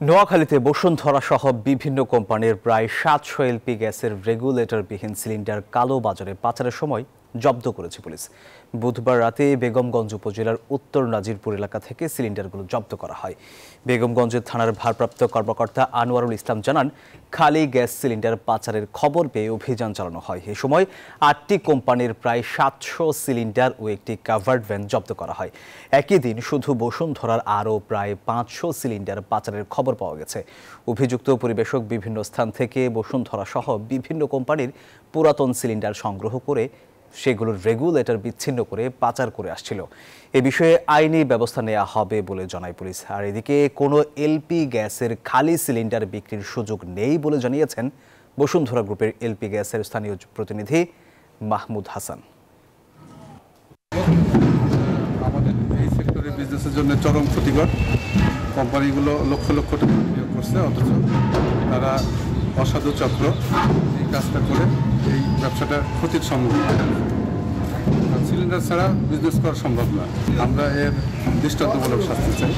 নোয়াখালীতে বসুন্ধরা সহ বিভিন্ন কোম্পানির প্রায় সাতশো এলপি গ্যাসের রেগুলেটরবিহীন সিলিন্ডার কালো বাজারে পাচারের সময় জব্দ করেছে পুলিশ। বুধবার রাতে বেগমগঞ্জ উপজেলার উত্তর নাজিরপুর এলাকা থেকে সিলিন্ডারগুলো জব্দ করা হয়। বেগমগঞ্জের থানার ভারপ্রাপ্ত কর্মকর্তা আনোয়ারুল ইসলাম জানান, খালি গ্যাস সিলিন্ডার পাচারের খবর পেয়ে অভিযান চালানো হয়। এ সময় আটটি কোম্পানির প্রায় সাতশো সিলিন্ডার ও একটি কাভার্ড ভ্যান জব্দ করা হয়। একই দিন শুধু বসুন্ধরার আরও প্রায় পাঁচশো সিলিন্ডার পাচারের খবর পাওয়া গেছে। অভিযুক্ত পরিবেশক বিভিন্ন স্থান থেকে বসুন্ধরা সহ বিভিন্ন কোম্পানির পুরাতন সিলিন্ডার সংগ্রহ করে সেগুলোর রেগুলেটর বিচ্ছিন্ন করে পাচার করে আসছিল। এ বিষয়ে আইনি ব্যবস্থা নেওয়া হবে বলে জানায় পুলিশ। আর এদিকে কোনো এলপি গ্যাসের খালি সিলিন্ডার বিক্রির সুযোগ নেই বলে জানিয়েছেন বসুন্ধরা গ্রুপের এলপি গ্যাসের স্থানীয় প্রতিনিধি মাহমুদ হাসান। আমাদের বিজনেসের জন্য চরম ক্ষতিকর। কোম্পানিগুলো লক্ষ লক্ষ টাকা করছে, অথচ তারা অসাধু চক্র এই কাজটা করে ব্যবসাটা ক্ষতির সম্মুখীন সিলিন্ডার ছাড়া বিজনেস করা সম্ভব না। আমরা এর দৃষ্টান্তমূলক শাস্তি চাই।